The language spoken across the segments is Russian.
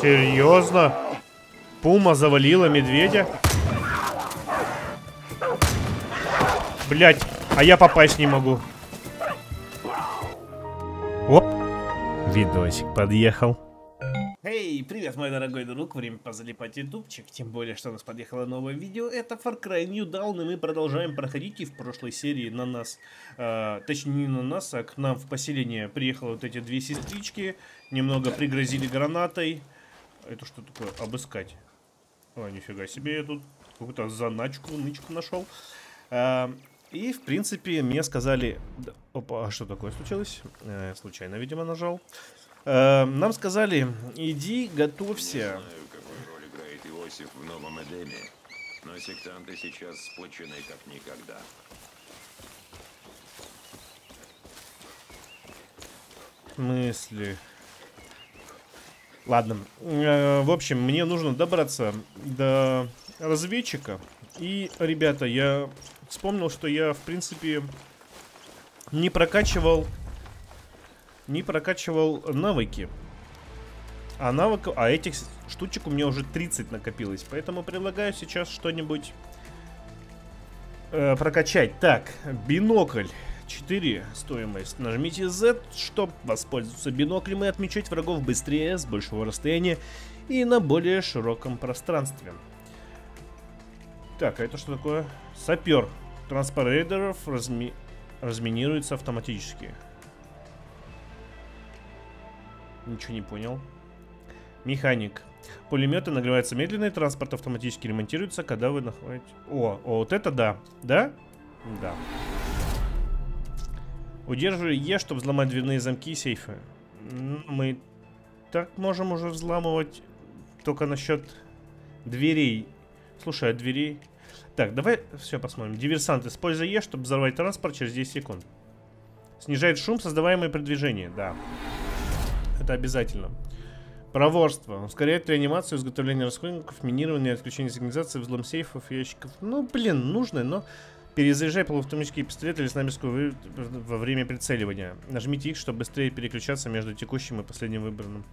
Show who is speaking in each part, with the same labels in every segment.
Speaker 1: Серьезно? Пума завалила медведя? Блять, а я попасть не могу. Оп. Видосик подъехал. Эй, привет, мой дорогой друг, время позалипать ютубчик, тем более, что у нас подъехало новое видео, это Far Cry New Dawn, и мы продолжаем проходить, и в прошлой серии на нас, э, точнее не на нас, а к нам в поселение приехало вот эти две сестрички, немного пригрозили гранатой, это что такое, обыскать, о, нифига себе, я тут какую-то заначку, нычку нашел, э, и, в принципе, мне сказали... Опа, а что такое случилось? Э, случайно, видимо, нажал. Э, нам сказали, иди, готовься. Не
Speaker 2: знаю, какую роль играет Иосиф в новом Эдеме, но сектанты сейчас сплочены как никогда.
Speaker 1: Мысли. Ладно. Э, в общем, мне нужно добраться до разведчика. И, ребята, я вспомнил, что я, в принципе, не прокачивал... Не прокачивал навыки. А навык... А этих штучек у меня уже 30 накопилось. Поэтому предлагаю сейчас что-нибудь э, прокачать. Так, бинокль. 4 стоимость. Нажмите Z, чтобы воспользоваться биноклем и отмечать врагов быстрее, с большего расстояния и на более широком пространстве. Так, а это что такое? Сапер. Транспорейдеров разми... разминируется автоматически. Ничего не понял. Механик. Пулеметы нагреваются медленно, и транспорт автоматически ремонтируется, когда вы находите... О, о, вот это да. Да? Да. Удерживаю Е, чтобы взломать дверные замки и сейфы. Мы так можем уже взламывать только насчет дверей. Слушай, а дверей... Так, давай все посмотрим. Диверсант, используя Е, чтобы взорвать транспорт через 10 секунд. Снижает шум, создаваемый при движении. Да. Это обязательно. Проворство. Ускоряет реанимацию, изготовление расходников, минирование, отключение сигнализации, взлом сейфов, ящиков. Ну, блин, нужно, но... Перезаряжай полуавтоматический пистолет или снайперскую во время прицеливания. Нажмите X, чтобы быстрее переключаться между текущим и последним выбранным.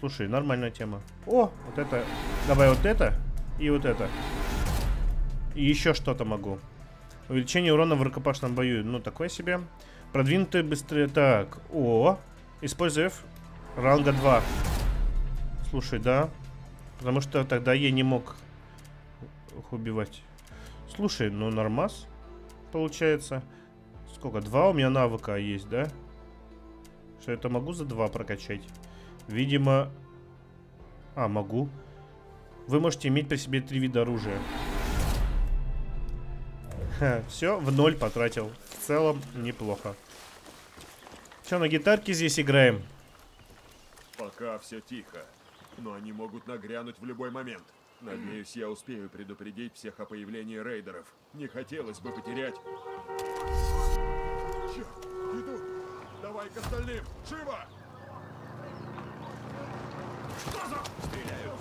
Speaker 1: Слушай, нормальная тема. О, вот это. Давай вот это и вот это. И еще что-то могу. Увеличение урона в рукопашном бою. Ну, такое себе. Продвинутые быстрее. Так. О. Используй F. Ранга 2. Слушай, да. Потому что тогда я не мог их убивать. Слушай, ну нормас. Получается. Сколько? Два у меня навыка есть, да? Что это могу за два прокачать? Видимо... А, могу. Вы можете иметь при себе три вида оружия. Все, в ноль потратил. В целом, неплохо. Че, на гитарке здесь играем?
Speaker 3: Пока все тихо. Но они могут нагрянуть в любой момент. Надеюсь, я успею предупредить всех о появлении рейдеров. Не хотелось бы потерять... Черт, идут! Давай к остальным! Живо! Что за... Стреляют!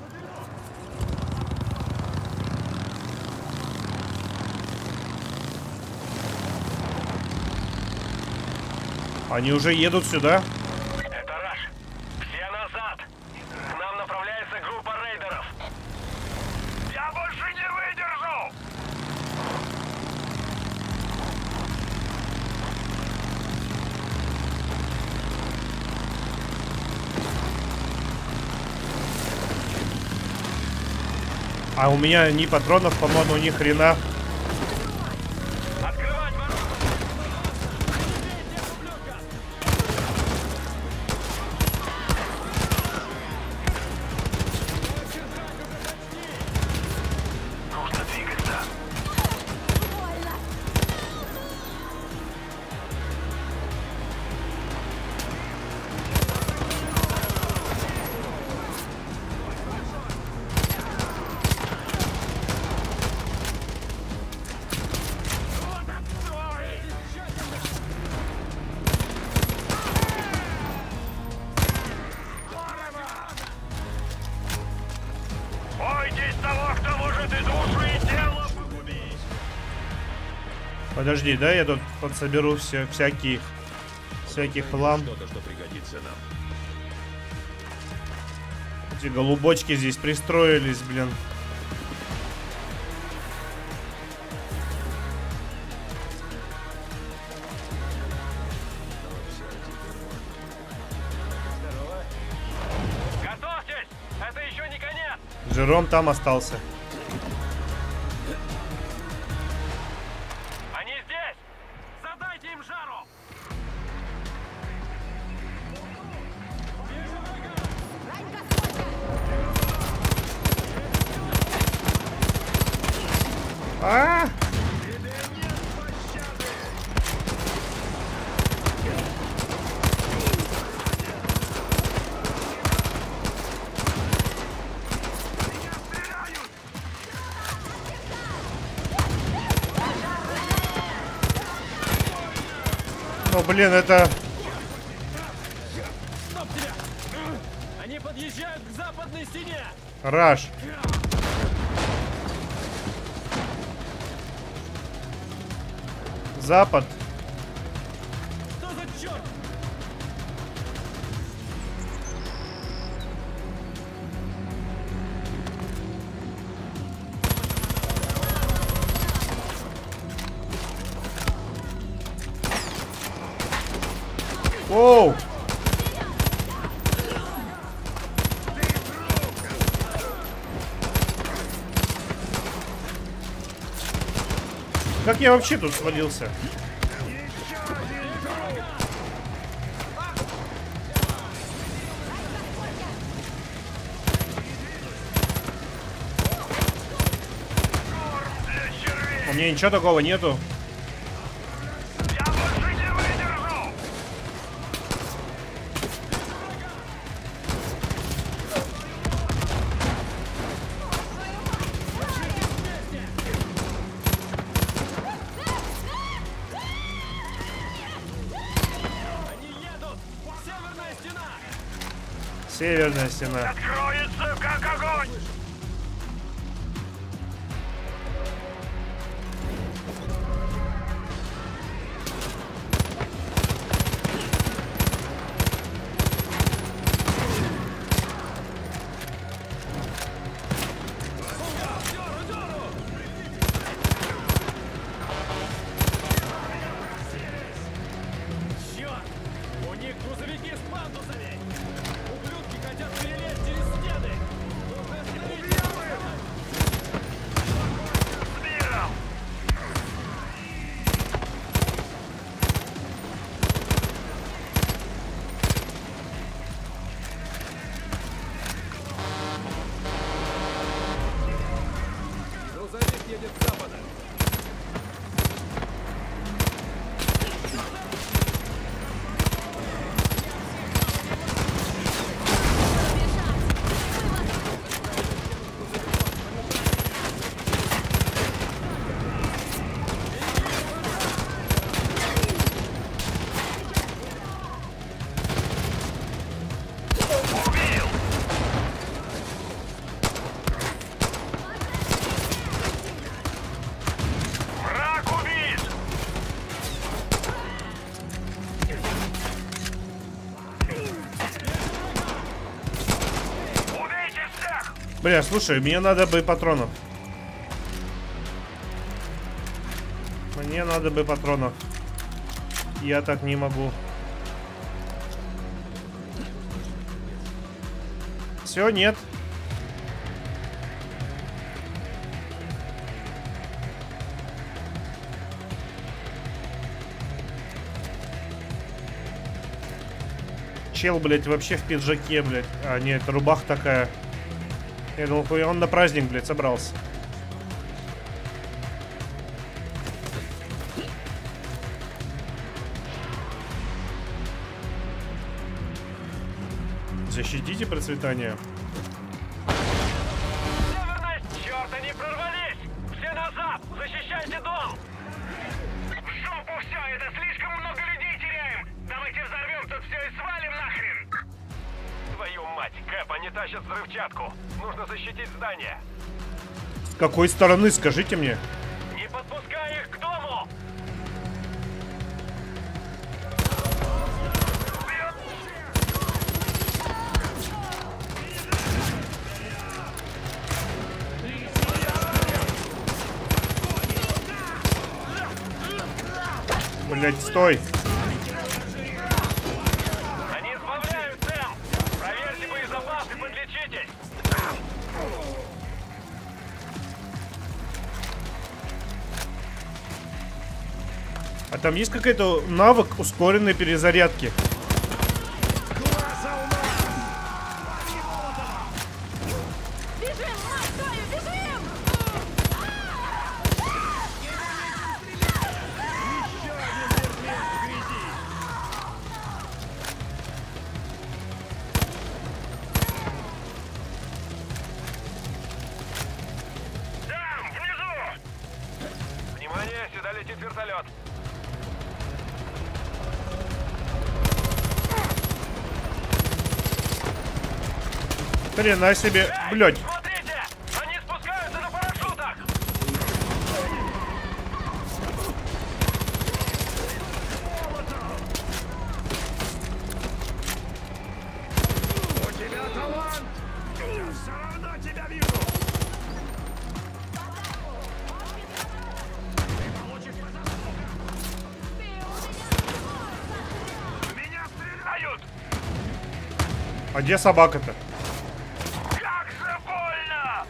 Speaker 1: Они уже едут сюда.
Speaker 4: Это Раш. Все назад. К нам направляется группа рейдеров. Я больше не выдержу!
Speaker 1: А у меня ни патронов, по-моему, ни хрена. Подожди, да, я тут подсоберу все, всякие, всякий хлам.
Speaker 2: Что пригодится нам.
Speaker 1: Эти голубочки здесь пристроились, блин.
Speaker 4: Готовьтесь! Это еще не конец!
Speaker 1: Жером там остался. А! Ну, блин, это... Раш. Запад. Я вообще тут свалился? У меня ничего такого нету.
Speaker 4: Стена. Откроется
Speaker 1: Бля, слушай, мне надо бы патронов. Мне надо бы патронов. Я так не могу. Все, нет. Чел, блядь, вообще в пиджаке, блядь. А, нет, рубах такая. Я думал, он на праздник, блядь, собрался. Защитите процветание.
Speaker 4: Они тащат взрывчатку. Нужно защитить здание.
Speaker 1: С какой стороны, скажите мне?
Speaker 4: Не подпускай их к дому!
Speaker 1: Блять, стой! Там есть какой-то навык ускоренной перезарядки? Хрена себе,
Speaker 4: стреляют!
Speaker 1: А где собака-то?
Speaker 4: Как же больно!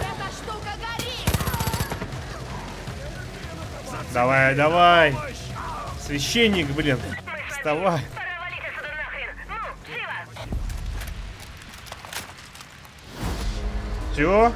Speaker 5: Эта штука горит!
Speaker 1: Давай, давай. Священник, блин. Вставай. Все.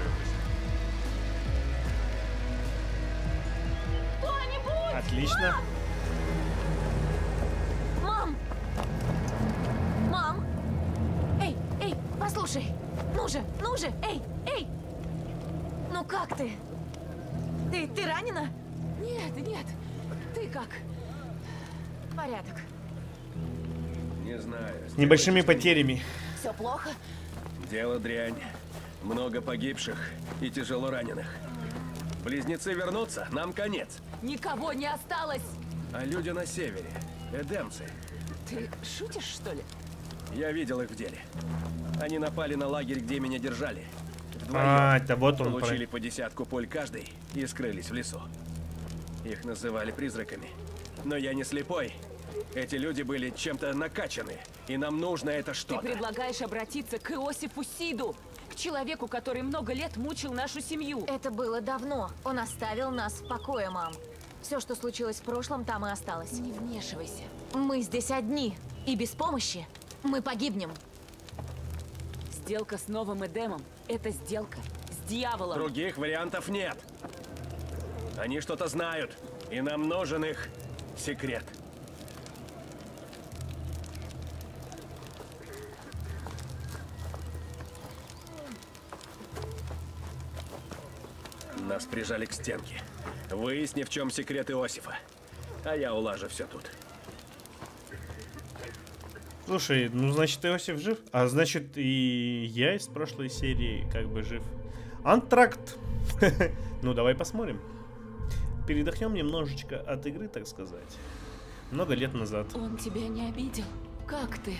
Speaker 1: Небольшими потерями.
Speaker 5: Все плохо?
Speaker 6: Дело дрянь. Много погибших и тяжело раненых. Близнецы вернутся, нам конец.
Speaker 5: Никого не осталось!
Speaker 6: А люди на севере, эдемцы,
Speaker 5: Ты шутишь, что ли?
Speaker 6: я видел их в деле. Они напали на лагерь, где меня держали. Вдвоем.
Speaker 1: А, это вот он.
Speaker 6: Получили по десятку пуль каждый и скрылись в лесу. Их называли призраками. Но я не слепой. Эти люди были чем-то накачаны, и нам нужно это
Speaker 7: Ты
Speaker 6: что-то.
Speaker 7: предлагаешь обратиться к Иосифу Сиду, к человеку, который много лет мучил нашу семью.
Speaker 5: Это было давно. Он оставил нас в покое, мам. Все, что случилось в прошлом, там и осталось.
Speaker 7: Не вмешивайся.
Speaker 5: Мы здесь одни, и без помощи мы погибнем.
Speaker 7: Сделка с новым Эдемом — это сделка с дьяволом.
Speaker 6: Других вариантов нет. Они что-то знают, и нам нужен их секрет. Нас прижали к стенке. Выясни, в чем секрет Иосифа. А я улажу все тут.
Speaker 1: Слушай, ну значит Иосиф жив, а значит и я из прошлой серии как бы жив. Антракт. Ну давай посмотрим. Передохнем немножечко от игры, так сказать. Много лет назад.
Speaker 7: Он тебя не обидел. Как ты?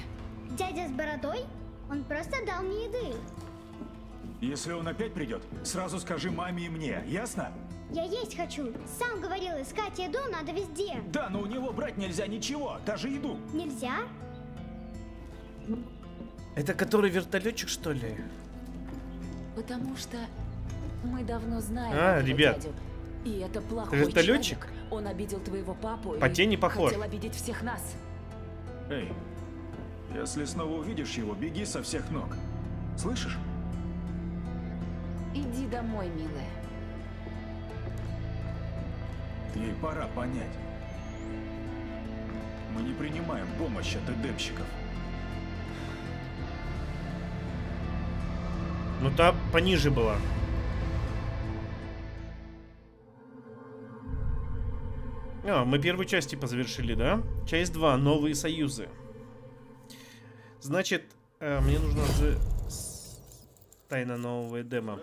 Speaker 8: Дядя с бородой? Он просто дал мне еды.
Speaker 9: Если он опять придет, сразу скажи маме и мне, ясно?
Speaker 8: Я есть хочу. Сам говорил, искать еду надо везде.
Speaker 9: Да, но у него брать нельзя ничего, даже еду.
Speaker 8: Нельзя?
Speaker 1: Это который вертолетчик, что ли?
Speaker 7: Потому что мы давно знаем
Speaker 1: А, ребят.
Speaker 7: дядю. И это плохой
Speaker 1: вертолетчик?
Speaker 7: человек. Он обидел твоего папу
Speaker 1: По
Speaker 7: и
Speaker 1: тени похож.
Speaker 7: хотел обидеть всех нас.
Speaker 9: Эй, если снова увидишь его, беги со всех ног. Слышишь?
Speaker 7: Иди домой, милая.
Speaker 9: Ей пора понять. Мы не принимаем помощь от эдемщиков.
Speaker 1: Ну та пониже была. А, мы первую часть типа завершили, да? Часть 2. Новые союзы. Значит, э, мне нужно Тайна нового Эдема.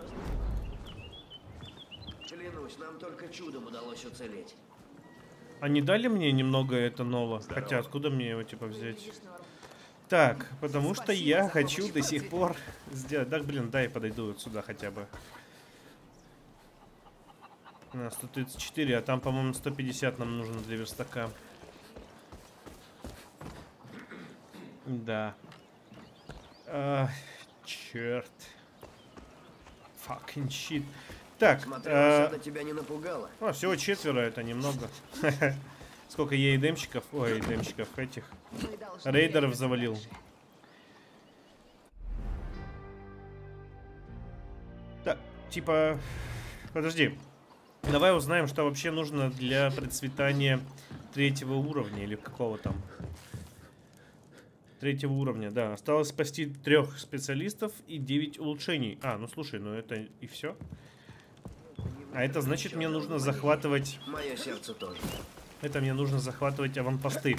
Speaker 10: Клянусь, нам только чудом удалось уцелеть.
Speaker 1: Они дали мне немного это ново? Хотя откуда мне его типа взять? Так, потому что я хочу до сих пор сделать... Так, блин, дай подойду вот сюда хотя бы. На 134, а там, по-моему, 150 нам нужно для верстака. Да. А, черт. Fucking shit. Так,
Speaker 10: Смотрю,
Speaker 1: э,
Speaker 10: тебя не напугало.
Speaker 1: а, всего четверо, это немного. Сколько ей демщиков, ой, демщиков этих. Рейдеров завалил. Так, типа... Подожди. Давай узнаем, что вообще нужно для процветания третьего уровня или какого там. Третьего уровня, да. Осталось спасти трех специалистов и 9 улучшений. А, ну слушай, ну это и все. А это значит, мне нужно захватывать...
Speaker 10: Мое сердце тоже.
Speaker 1: Это мне нужно захватывать аванпосты.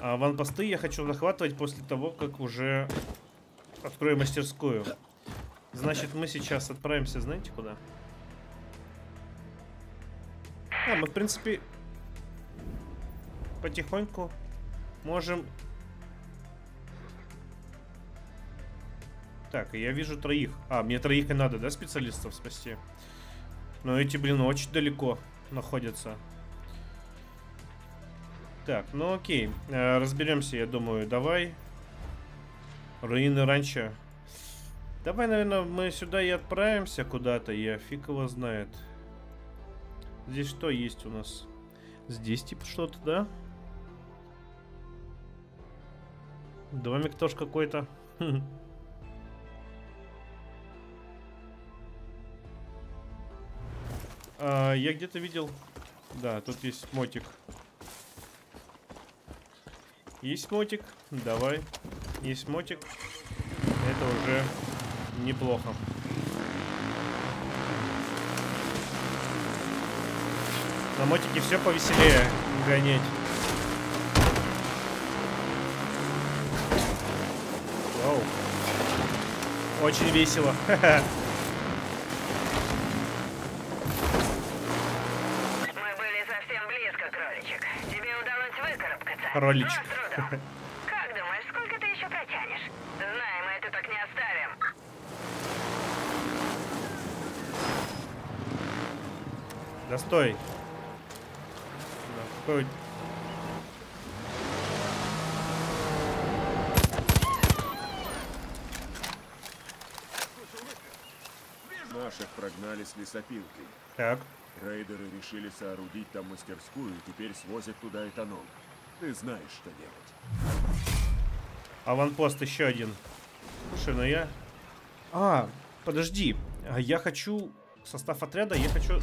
Speaker 1: А аванпосты я хочу захватывать после того, как уже открою мастерскую. Значит, мы сейчас отправимся, знаете, куда? А, мы, в принципе, потихоньку можем... Так, я вижу троих. А, мне троих и надо, да, специалистов спасти? Но эти, блин, очень далеко находятся. Так, ну окей. Э, разберемся, я думаю. Давай. Руины ранчо. Давай, наверное, мы сюда и отправимся куда-то. Я фиг его знает. Здесь что есть у нас? Здесь типа что-то, да? Домик тоже какой-то. А, я где-то видел... Да, тут есть мотик. Есть мотик? Давай. Есть мотик. Это уже неплохо. На мотике все повеселее гонять. Вау. Очень весело.
Speaker 4: Мы Кроличек. Как думаешь, сколько ты еще протянешь? Знаем, мы это так не оставим.
Speaker 1: Да стой. Да, какой-
Speaker 3: Наших прогнали с лесопилкой.
Speaker 1: Так.
Speaker 3: Рейдеры решили соорудить там мастерскую и теперь свозят туда этанол. Ты знаешь, что делать.
Speaker 1: Аванпост еще один. Слушай, ну я... А, подожди. А Я хочу... Состав отряда, я хочу...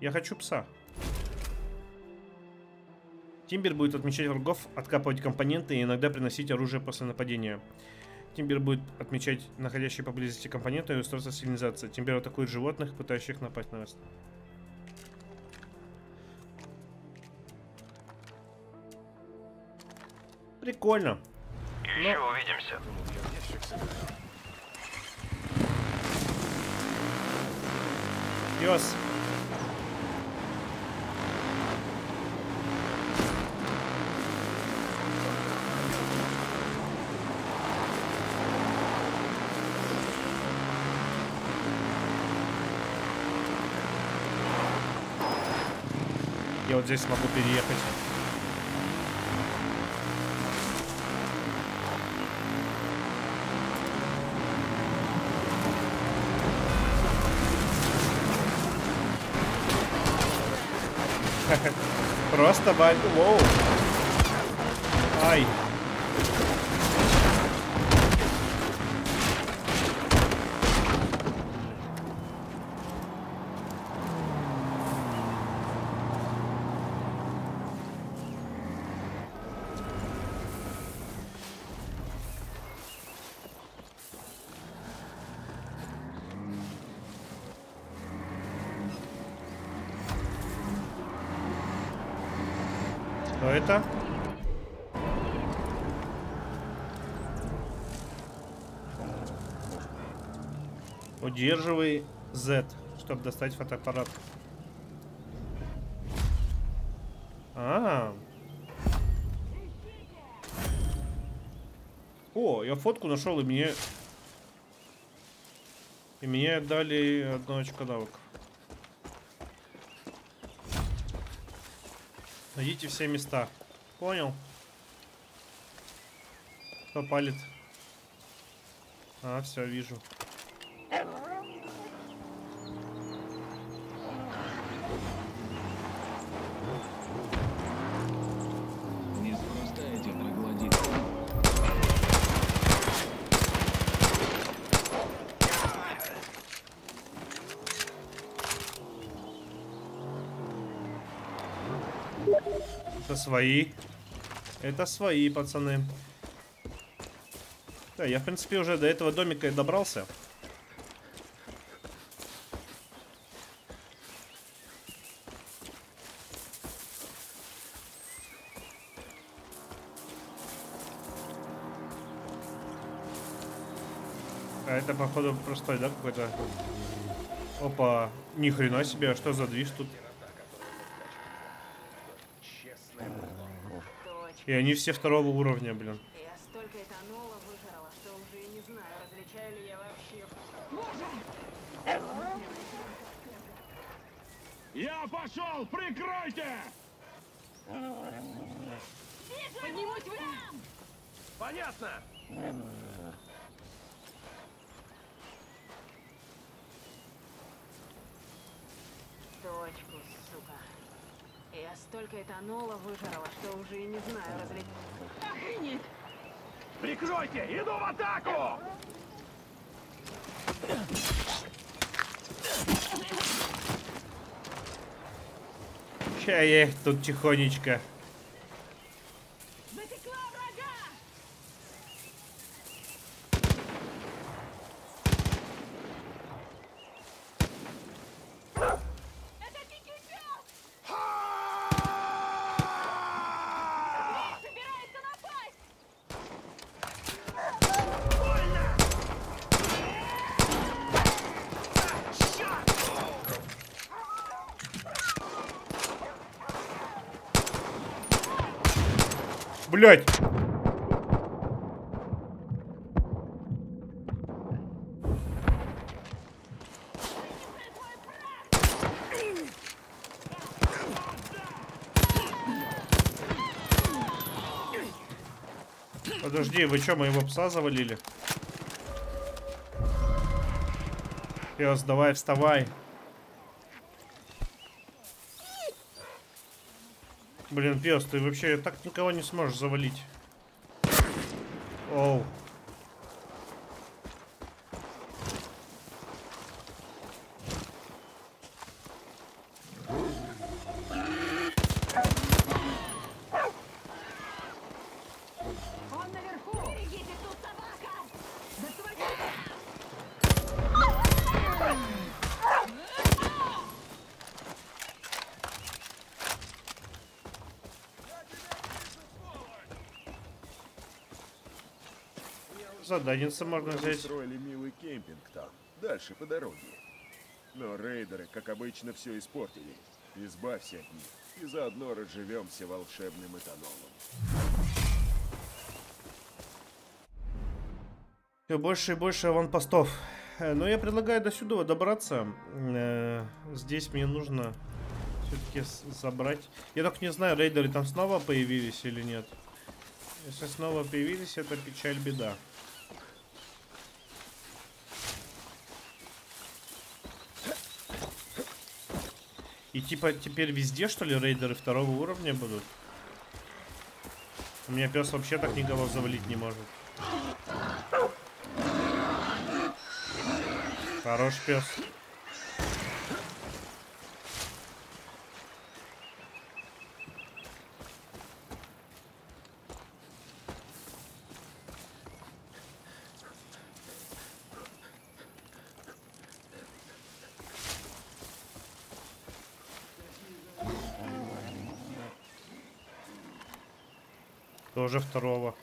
Speaker 1: Я хочу пса. Тимбер будет отмечать врагов, откапывать компоненты и иногда приносить оружие после нападения. Тимбер будет отмечать находящие поблизости компоненты и устройства сигнализации. Тимбер атакует животных, пытающих напасть на вас. Прикольно.
Speaker 4: Еще увидимся.
Speaker 1: Пес. Вот здесь могу переехать. Просто баль... Воу. Ай. Что это? Удерживай Z, чтобы достать фотоаппарат. А. О, я фотку нашел, и мне... И мне дали одно очко навыков. Найдите все места. Понял. Кто палит? А, все, вижу. Это свои. Это свои, пацаны. Да, я, в принципе, уже до этого домика и добрался. А это, походу, простой, да, какой-то? Опа, ни хрена себе, а что за движ тут? И они все второго уровня, блин.
Speaker 7: Я столько этанола выжрала, что уже и не знаю, различаю ли я вообще.
Speaker 11: Я пошел! Прикройте!
Speaker 7: Поднимусь вы!
Speaker 6: Понятно.
Speaker 7: Точку, сука. Я столько этанола выжрала, что уже и не знаю, различаю. Охренеть!
Speaker 11: Прикройте! Иду в атаку!
Speaker 1: Ща я их тут тихонечко. Блять! Подожди, вы что, моего пса завалили? Пес, давай, вставай. Блин, пес, ты вообще так никого не сможешь завалить. Оу. Заданница можно
Speaker 3: Мы
Speaker 1: взять.
Speaker 3: устроили милый кемпинг там, дальше по дороге. Но рейдеры, как обычно, все испортили. Избавься от них, и заодно разживемся волшебным этанолом.
Speaker 1: Все больше и больше аванпостов. Э, Но я предлагаю до сюда добраться. Э, Здесь мне нужно все-таки забрать. Я только не знаю, рейдеры там снова появились или нет. Если снова появились, это печаль, беда. И типа теперь везде, что ли, рейдеры второго уровня будут? У меня пес вообще так никого завалить не может. Хорош пес. Тоже второго.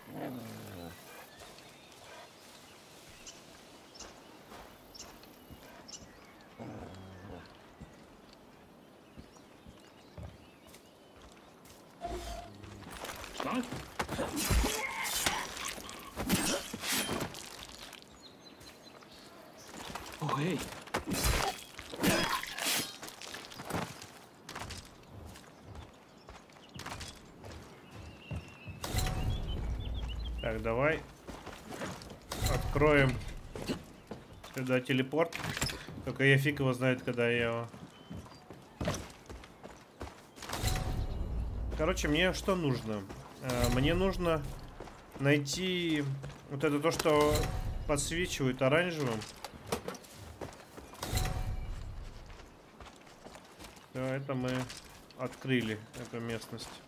Speaker 1: Давай откроем сюда телепорт. Только я фиг его знает, когда я его... Короче, мне что нужно? Э, Мне нужно найти вот это то, что подсвечивает оранжевым. Всё, это мы открыли, эту местность.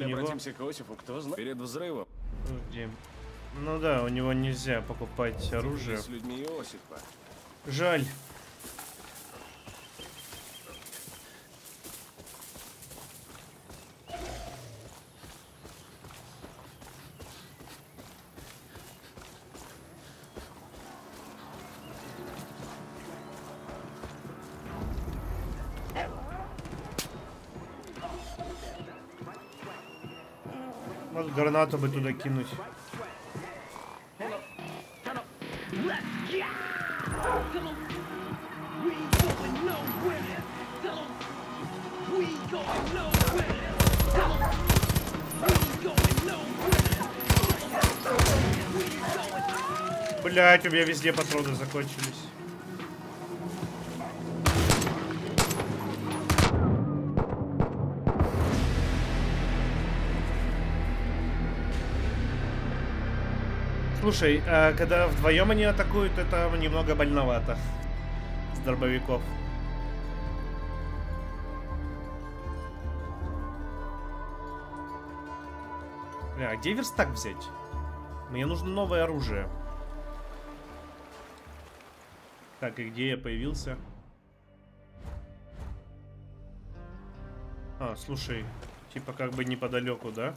Speaker 6: Если
Speaker 1: У него-
Speaker 6: обратимся к Иосифу, кто знает, перед взрывом
Speaker 1: Подожди. Ну да, у него нельзя покупать оружие.
Speaker 6: с людьми Иосифа.
Speaker 1: Жаль. Может гранату бы туда кинуть. Блять, у меня везде патроны закончились. Слушай, а когда вдвоем они атакуют, это немного больновато. С дробовиков. Бля, а где верстак взять? Мне нужно новое оружие. Так, и где я появился? А, слушай, типа как бы неподалеку, да?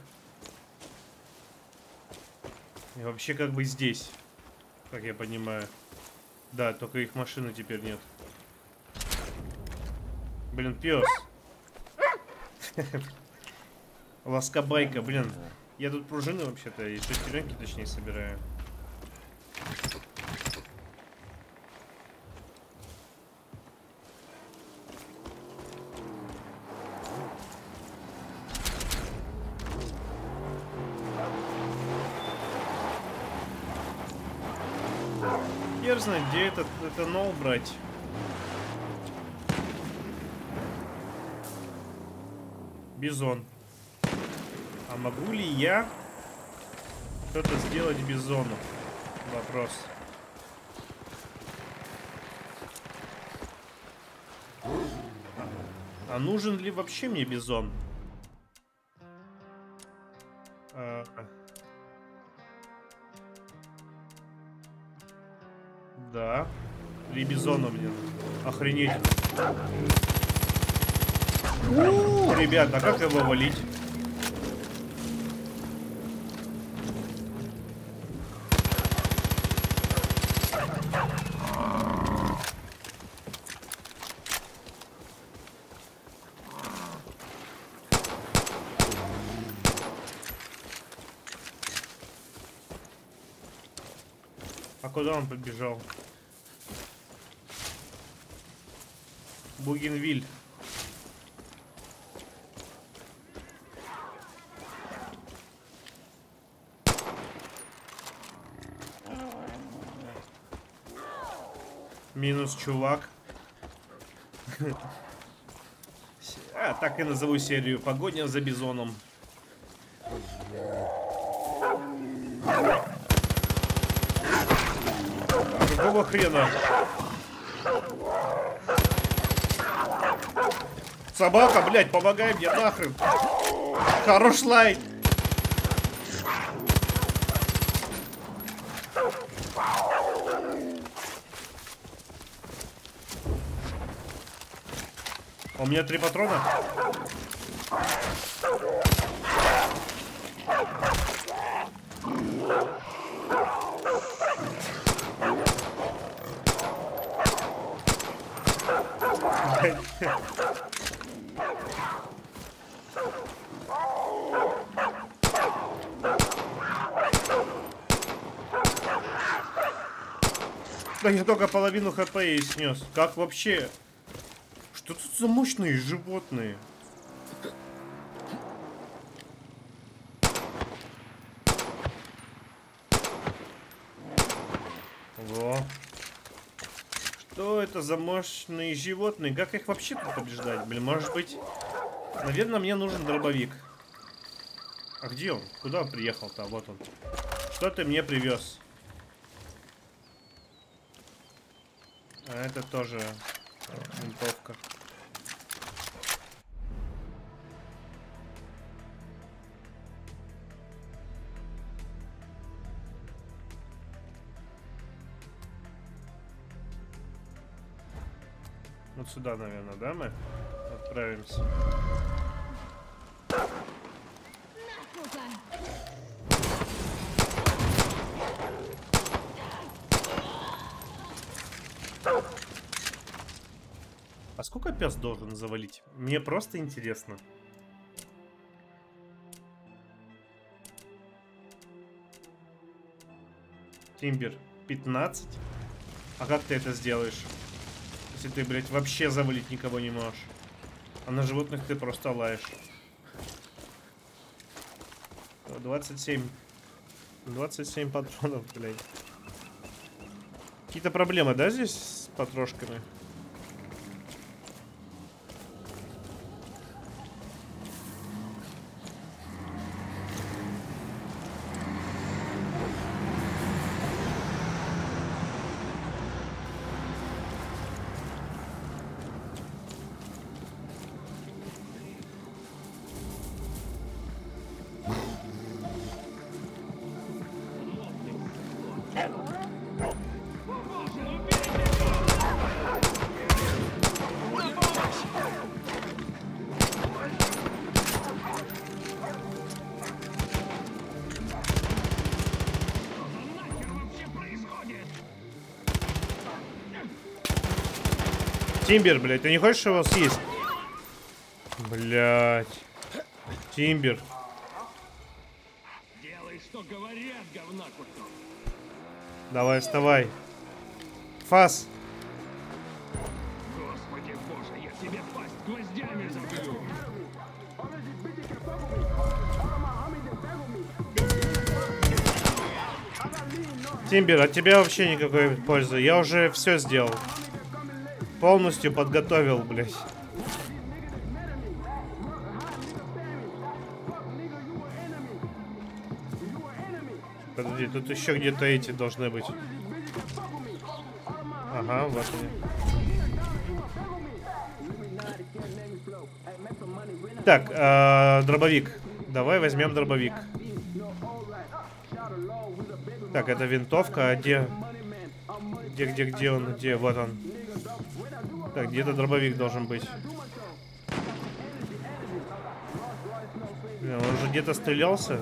Speaker 1: И вообще как бы здесь, как я понимаю. Да, только их машины теперь нет. Блин, пес. Ласкобайка, блин. Я тут пружины вообще-то и шестеренки точнее собираю. Этанол брать. Бизон. А могу ли я что-то сделать бизону? Вопрос. А нужен ли вообще мне бизон? А, Да. Три бизона мне. Охренеть. У, Ребят, а как его валить? А куда он побежал? Бугенвиль. Минус чувак. А, так и назову серию. Погоня за бизоном. Какого хрена? Собака, блядь, помогай мне нахрен. Хорош лай. У меня три патрона. Да я только половину хп и снес. Как вообще? Что тут за мощные животные? Во. Что это за мощные животные? Как их вообще тут побеждать? Блин, может быть... Наверное, мне нужен дробовик. А где он? Куда он приехал-то? Вот он. Что ты мне привез? А это тоже винтовка. Вот сюда, наверное, да, мы отправимся? А сколько пес должен завалить? Мне просто интересно. Тимбер, 15? А как ты это сделаешь? Если ты, блядь, вообще завалить никого не можешь. А на животных ты просто лаешь. 27. 27 патронов, блядь. Какие-то проблемы, да, здесь с патрошками? Тимбер, блядь, ты не хочешь его съесть? Блядь. Тимбер.
Speaker 11: Делай, что говорят, говна.
Speaker 1: Давай, вставай. Фас.
Speaker 11: Господи боже, я тебе пасть гвоздями забью.
Speaker 1: Тимбер, от тебя вообще никакой пользы. Я уже все сделал. Полностью подготовил, блядь. Подожди, тут еще где-то эти должны быть. Ага, вот они. Так, э, дробовик. Давай возьмем дробовик. Так, это винтовка, а где... Где, где, где он? Где? Вот он. Так, где-то дробовик должен быть. Блин, он же где-то стрелялся.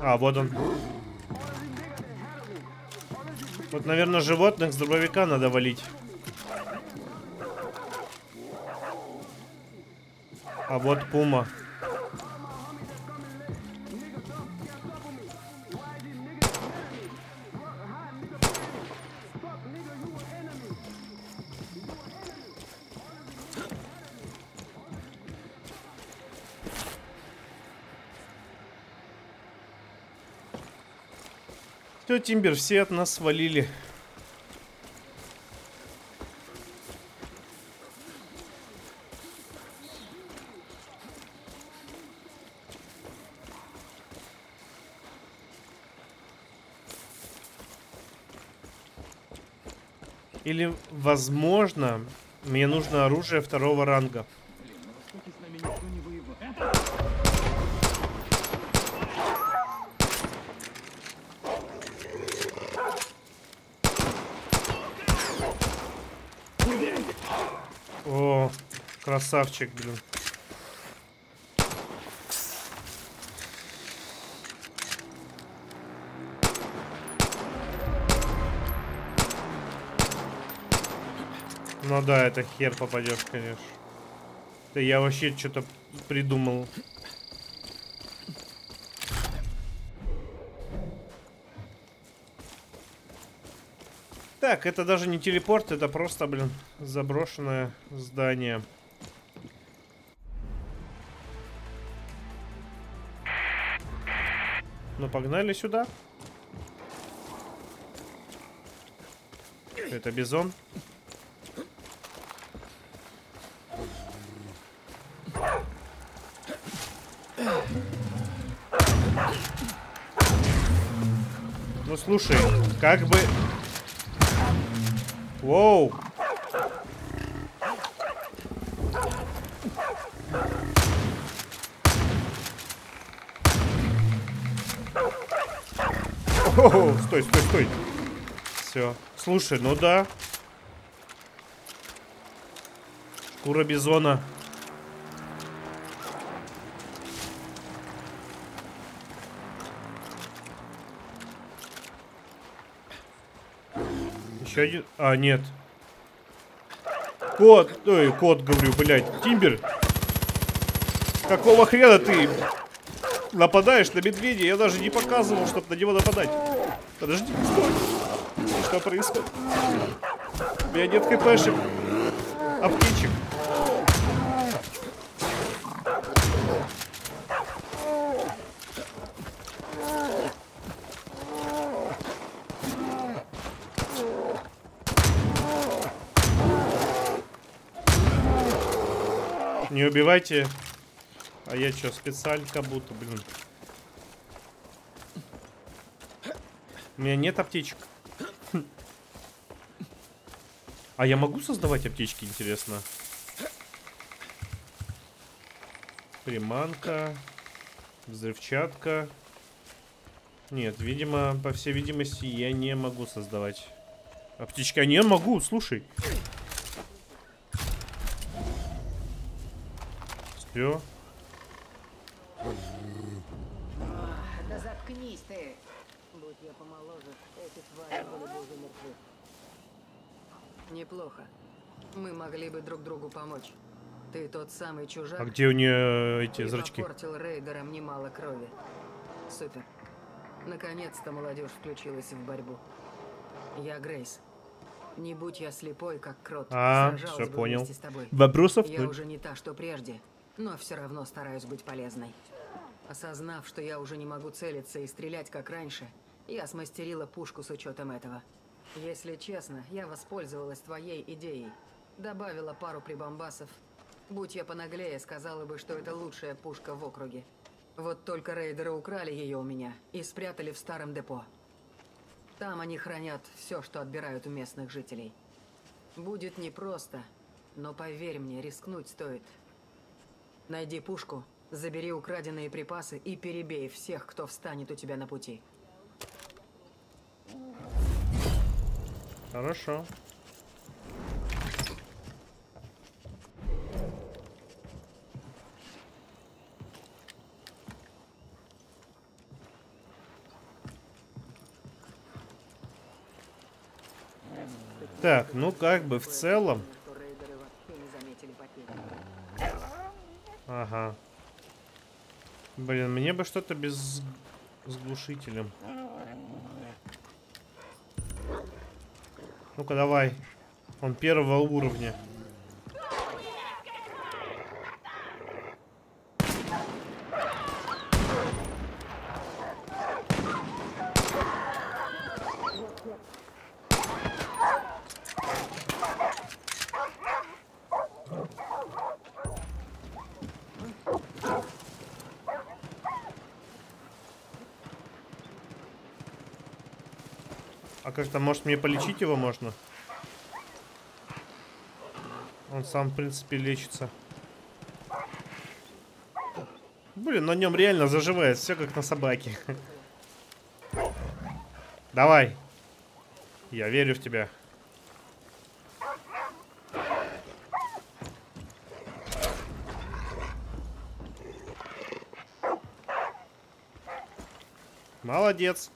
Speaker 1: А, вот он. Вот, наверное, животных с дробовика надо валить. А вот пума. Тимбер, все от нас свалили. Или, возможно, мне нужно оружие второго ранга. О, красавчик, блин. Ну да, это хер попадешь, конечно. Да я вообще что-то придумал. Так, это даже не телепорт, это просто, блин, заброшенное здание. Ну, погнали сюда. Это бизон. Ну слушай, как бы... Воу! Стой, стой, стой. Все. Слушай, ну да. Шкура бизона. Еще один. А, нет. Кот. Ой, кот, говорю, блядь. Тимбер. Какого хрена ты нападаешь на медведя? Я даже не показывал, чтобы на него нападать. Подожди, стой. Что происходит? У меня нет хпшек. Аптечек. Не убивайте. А я что, специально как будто, блин. У меня нет аптечек. А я могу создавать аптечки, интересно? Приманка. Взрывчатка. Нет, видимо, по всей видимости, я не могу создавать аптечки. А не могу, слушай. Все.
Speaker 7: Да заткнись ты! Будь я помоложе, эти твари были бы уже мертвы. Неплохо. Мы могли бы друг другу помочь. Ты тот самый чужак.
Speaker 1: А где у нее эти зрачки?
Speaker 7: попортил рейдерам немало крови. Супер. Наконец-то молодежь включилась в борьбу. Я Грейс. Не будь я слепой, как крот,
Speaker 1: А,
Speaker 7: бы
Speaker 1: понял.
Speaker 7: вместе с тобой.
Speaker 1: Вопросов
Speaker 7: Я уже не та, что прежде, но все равно стараюсь быть полезной. Осознав, что я уже не могу целиться и стрелять, как раньше, я смастерила пушку с учетом этого. Если честно, я воспользовалась твоей идеей. Добавила пару прибамбасов. Будь я понаглее, сказала бы, что это лучшая пушка в округе. Вот только рейдеры украли ее у меня и спрятали в старом депо. Там они хранят все, что отбирают у местных жителей. Будет непросто, но поверь мне, рискнуть стоит. Найди пушку, забери украденные припасы и перебей всех, кто встанет у тебя на пути.
Speaker 1: Хорошо. Так, ну как бы в целом. Ага. Блин, мне бы что-то без с глушителем. Ну-ка, давай. Он первого уровня. Как-то, может, мне полечить его можно? Он сам, в принципе, лечится. Блин, на нем реально заживает. Все как на собаке. Давай. Я верю в тебя. Молодец.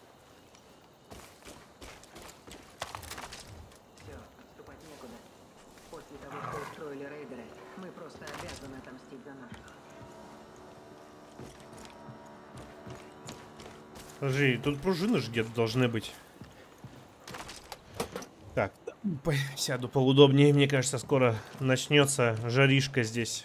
Speaker 7: Все, отступать некуда. После того, что устроили рейдеры, мы просто обязаны отомстить за наших.
Speaker 1: Подожди, тут пружины же где-то должны быть. Так, Сяду поудобнее, мне кажется, скоро начнется жаришка здесь.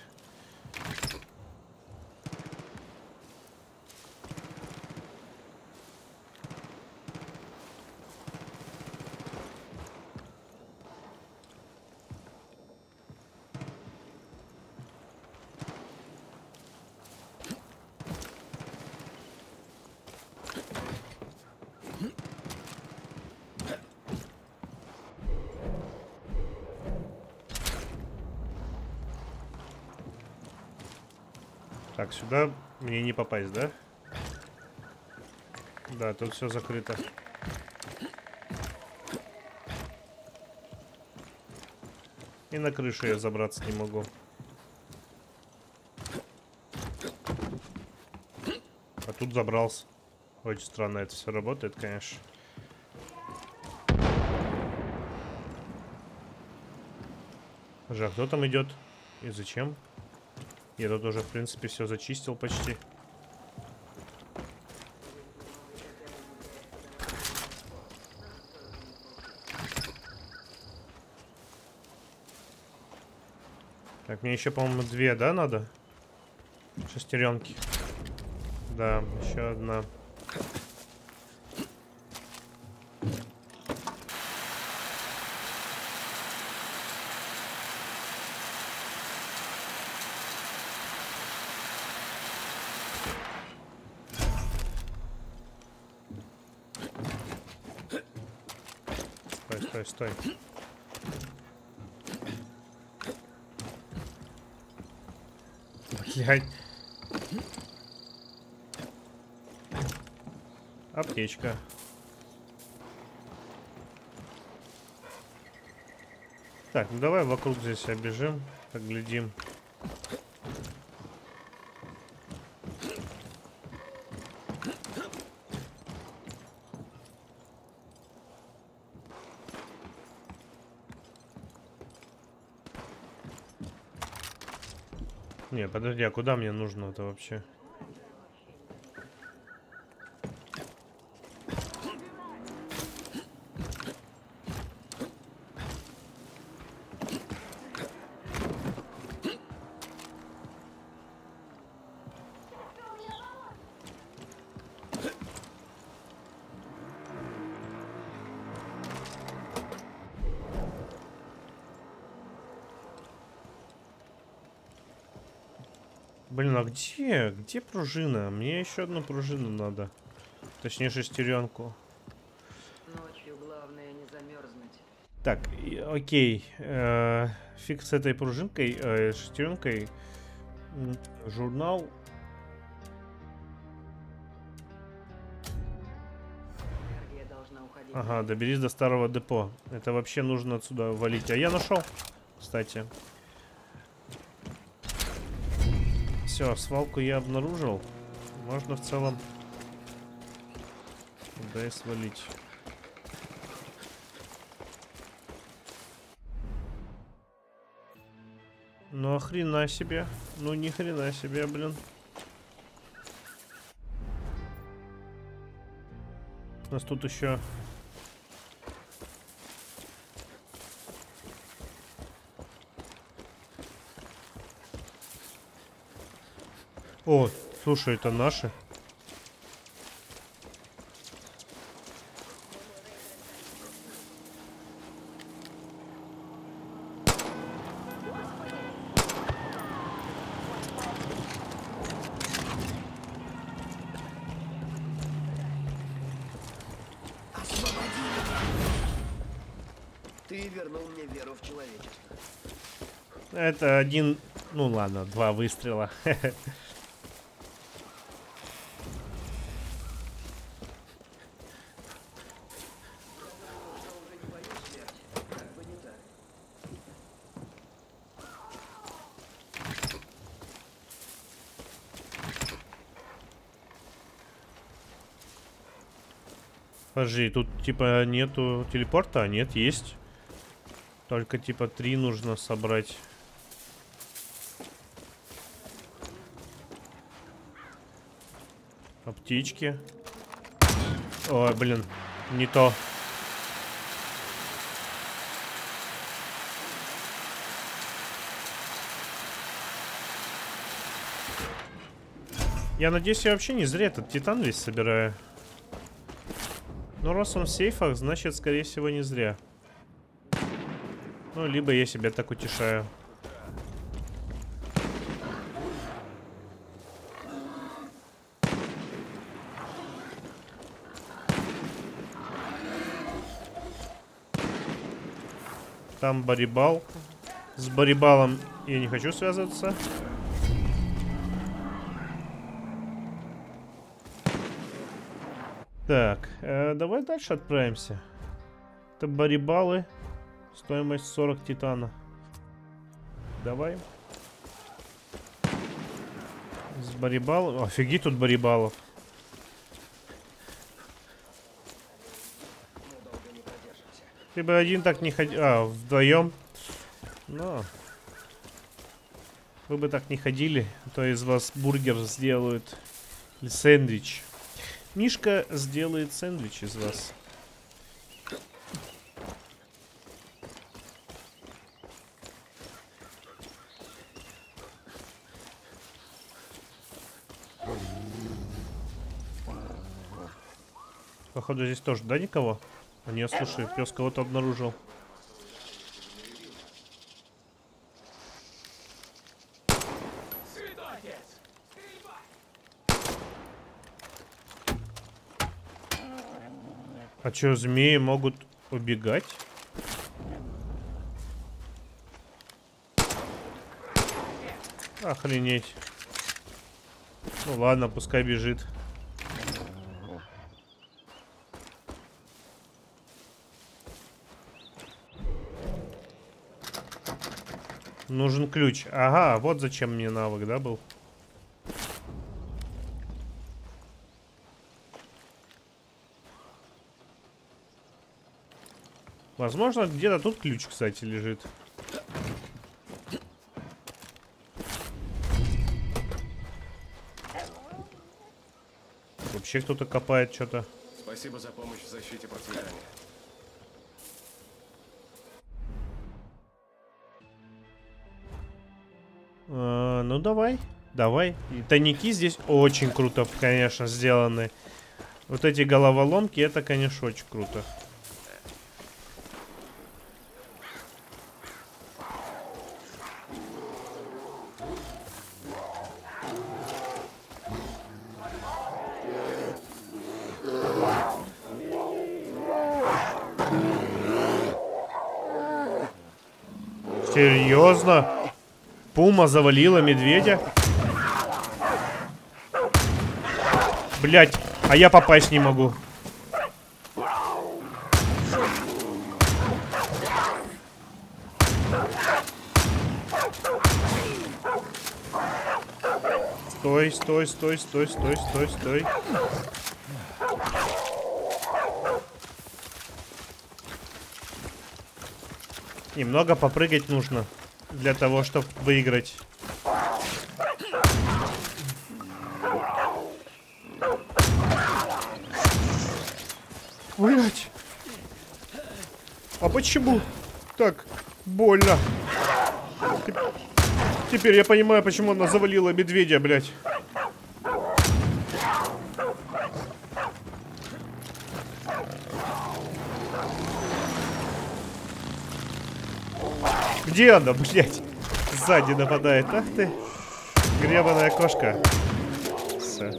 Speaker 1: Сюда мне не попасть, да? Да, тут все закрыто. И на крышу я забраться не могу. А тут забрался. Очень странно это все работает, конечно. Же, а кто там идет? И зачем? Я тут уже, в принципе, все зачистил почти. Так, мне еще, по-моему, две, да, надо? Шестеренки. Да, еще одна. Стой. Блять. Аптечка. Так, ну давай вокруг здесь обежим, поглядим. Не, подожди, а куда мне нужно это вообще? Где? Пружина? Мне еще одну пружину надо. Точнее, шестеренку.
Speaker 7: Ночью главное не замерзнуть.
Speaker 1: Так, и- окей. э, фиг с этой пружинкой, э, шестеренкой. Журнал. Ага, доберись до старого депо. Это вообще нужно отсюда валить. А я нашел, кстати. Все, свалку я обнаружил. Можно в целом туда и свалить. Ну охрена себе. Ну ни хрена себе, блин. У нас тут еще О, слушай, это наши. Это один, ну ладно, два выстрела. подожди, тут типа нету телепорта? Нет, есть. Только типа три нужно собрать. А птички? Ой, блин, не то. Я надеюсь, я вообще не зря этот титан весь собираю. Но раз он в сейфах, значит, скорее всего, не зря. Ну, либо я себя так утешаю. Там барибал. С барибалом я не хочу связываться. Так, э, давай дальше отправимся. Это барибалы. Стоимость 40 титана. Давай. С барибалом. Офигеть тут барибалов. Ты бы один так не ходил. А, вдвоем. Но. Вы бы так не ходили, а то из вас бургер сделают. Или сэндвич. Мишка сделает сэндвич из вас. Походу здесь тоже, да, никого? А не, слушай, пес кого-то обнаружил. А чё, змеи могут убегать? Охренеть. Ну ладно, пускай бежит. Нужен ключ. Ага, вот зачем мне навык, да, был? Возможно, где-то тут ключ, кстати, лежит. Вообще кто-то копает что-то.
Speaker 6: Спасибо за помощь в защите процветания.
Speaker 1: А, ну давай, давай. И тайники здесь очень круто, конечно, сделаны. Вот эти головоломки, это, конечно, очень круто. Серьезно? Пума завалила медведя? Блять, а я попасть не могу. Стой, стой, стой, стой, стой, стой, стой. Немного попрыгать нужно для того, чтобы выиграть. Блять. А почему так больно? Теперь я понимаю, почему она завалила медведя, блядь. Где она, блядь? Сзади нападает. Ах ты. Гребаная кошка. Всё.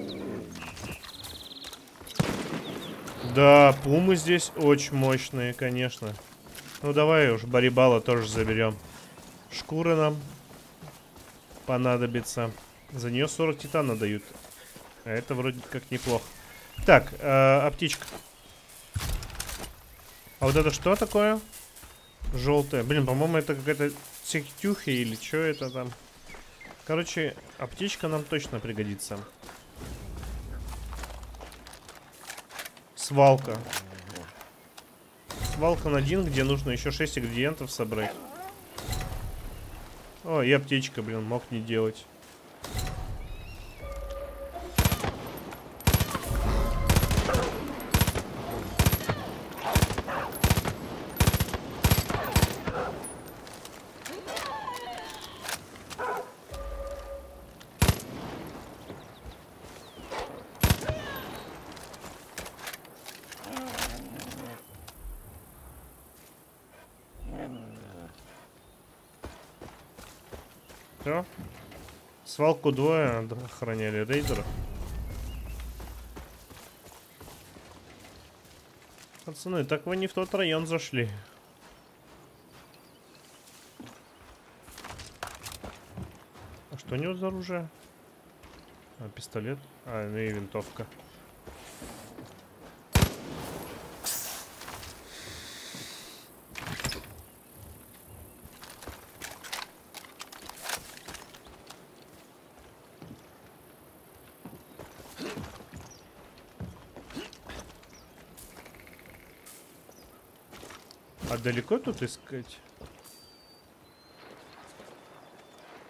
Speaker 1: Да, пумы здесь очень мощные, конечно. Ну давай уж барибала тоже заберем. Шкура нам понадобится. За нее 40 титана дают. А это вроде как неплохо. Так, э, аптечка. А вот это что такое? Желтая. Блин, по-моему, это какая-то тюхи или что это там. Короче, аптечка нам точно пригодится. Свалка. Свалка на один, где нужно еще 6 ингредиентов собрать. О, и аптечка, блин, мог не делать. Свалку двое охраняли рейдера. Пацаны, так вы не в тот район зашли. А что у него за оружие? А, пистолет. А, ну и винтовка. Далеко тут искать?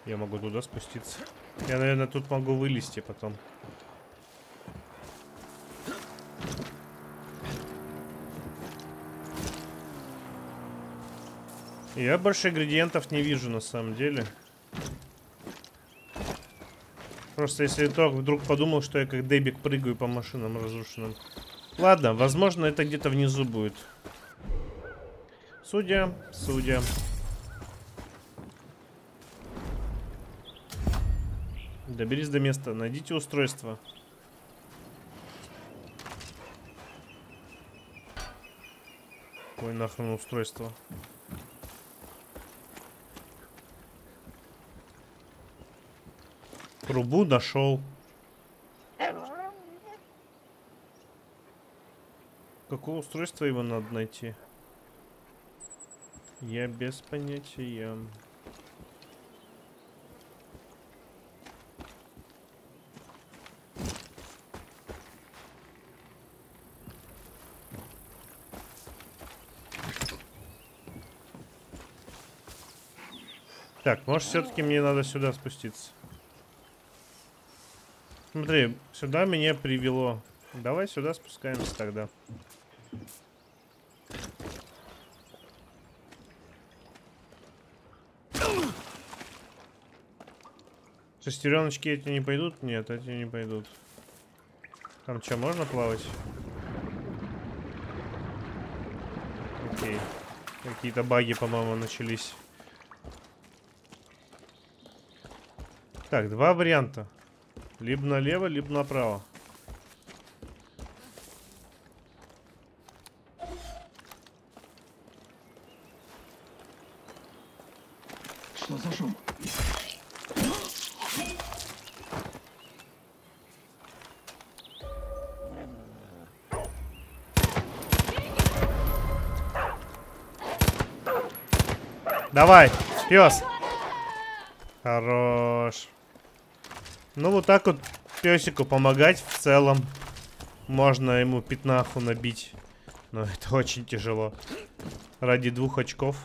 Speaker 1: Я могу туда спуститься. Я, наверное, тут могу вылезти потом. Я больше ингредиентов не вижу на самом деле. Просто если только вдруг подумал, что я как Дебик прыгаю по машинам разрушенным. Ладно, возможно, это где-то внизу будет. Судя, судя. Доберись до места, найдите устройство. Ой, нахрен устройство. Трубу нашел. Какое устройство его надо найти? Я без понятия. Так, может все-таки мне надо сюда спуститься. Смотри, сюда меня привело. Давай сюда спускаемся тогда. Шестереночки эти не пойдут? Нет, эти не пойдут. Там что, можно плавать? Окей. Какие-то баги, по-моему, начались. Так, два варианта. Либо налево, либо направо. Давай, пес. Хорош. Ну вот так вот песику помогать в целом. Можно ему пятнаху набить. Но это очень тяжело. Ради двух очков.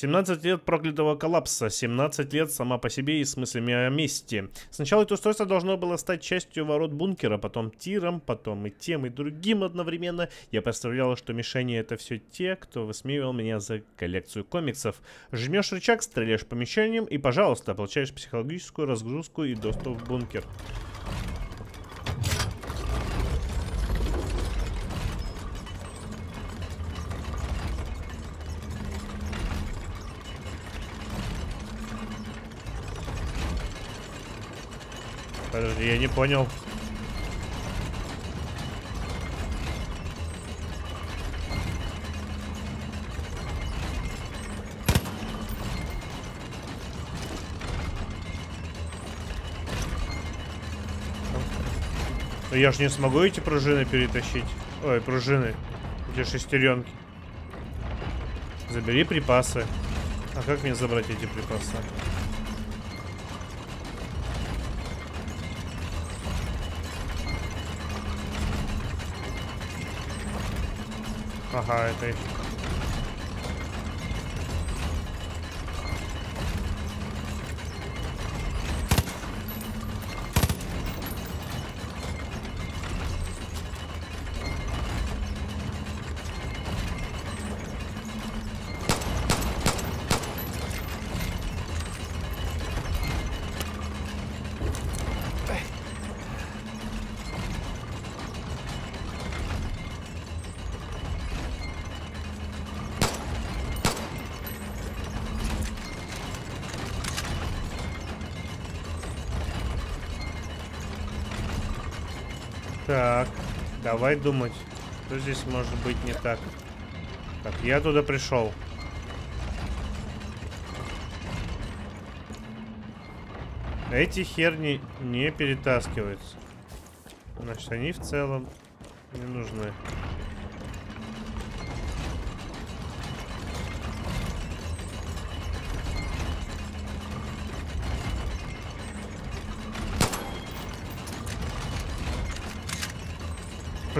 Speaker 1: Семнадцать лет проклятого коллапса, 17 лет сама по себе и с мыслями о мести. Сначала это устройство должно было стать частью ворот бункера, потом тиром, потом и тем, и другим одновременно. Я представляла, что мишени это все те, кто высмеивал меня за коллекцию комиксов. Жмешь рычаг, стреляешь по мишеням и, пожалуйста, получаешь психологическую разгрузку и доступ в бункер. Подожди, я не понял. Но я ж не смогу эти пружины перетащить. Ой, пружины. Эти шестеренки. Забери припасы. А как мне забрать эти припасы? Ага, это давай думать, что здесь может быть не так. Так, я туда пришел. Эти херни не перетаскиваются. Значит, они в целом не нужны.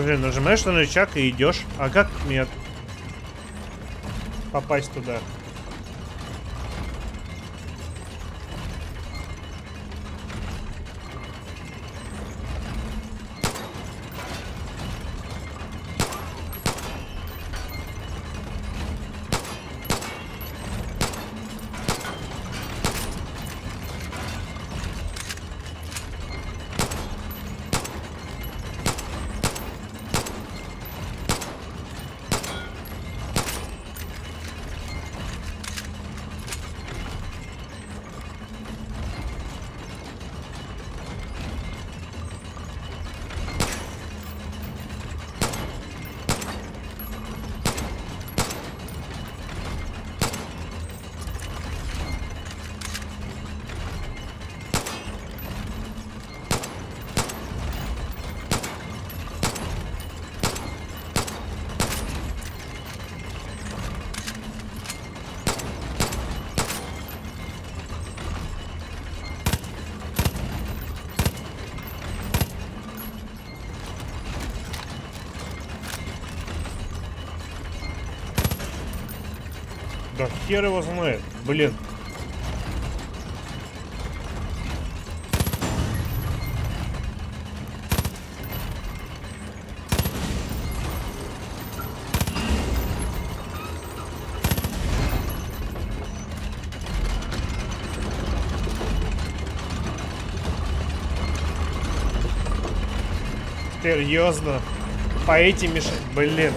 Speaker 1: Блин, нажимаешь на рычаг и идешь. А как мне попасть туда? Да хер его знает. Блин. Серьезно? По этим меш... Блин.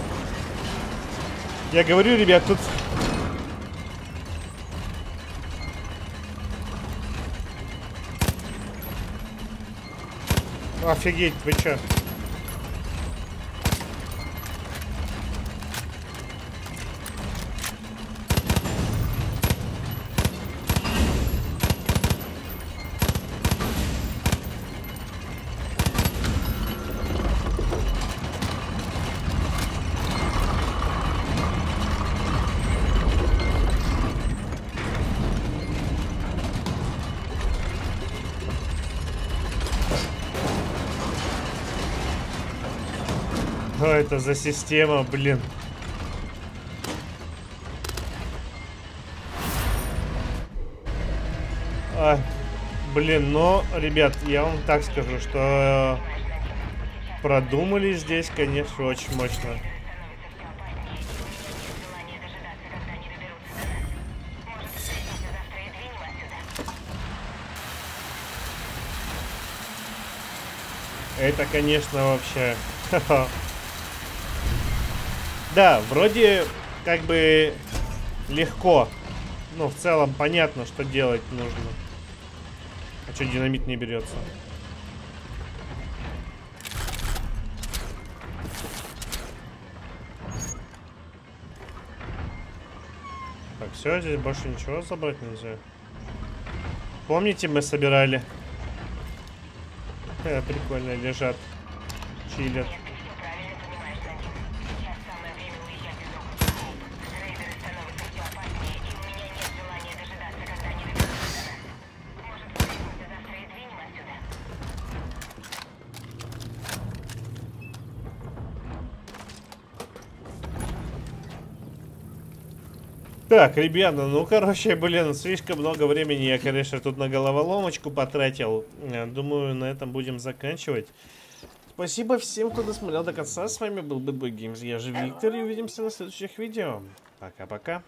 Speaker 1: Я говорю, ребят, тут Офигеть, вы чё? Это за система, блин? А, блин, но, ребят, я вам так скажу, что продумали здесь, конечно, очень мощно. Это, конечно, вообще... Да, вроде как бы легко. Ну, в целом понятно, что делать нужно. А что динамит не берется? Так, все, здесь больше ничего забрать нельзя. Помните, мы собирали? Э, прикольно, лежат, чилят. Так, ребята, ну, короче, блин, слишком много времени я, конечно, тут на головоломочку потратил. Э, думаю, на этом будем заканчивать. Спасибо всем, кто досмотрел до конца. С вами был Бэтбой Геймс. Я же Виктор, и увидимся на следующих видео. Пока-пока.